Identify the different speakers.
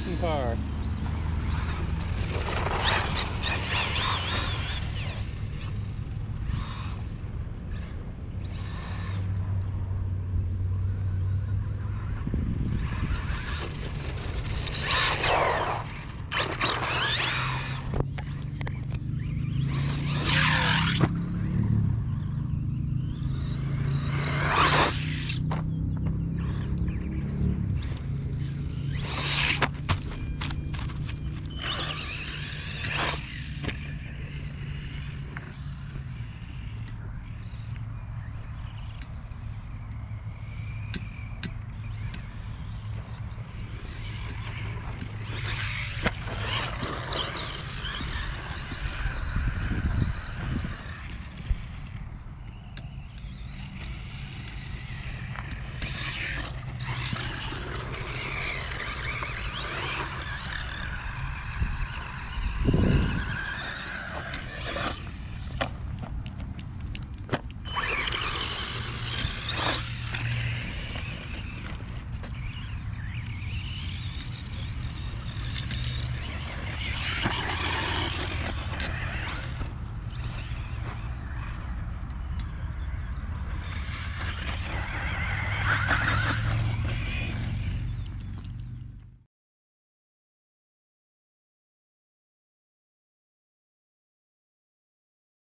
Speaker 1: fucking car.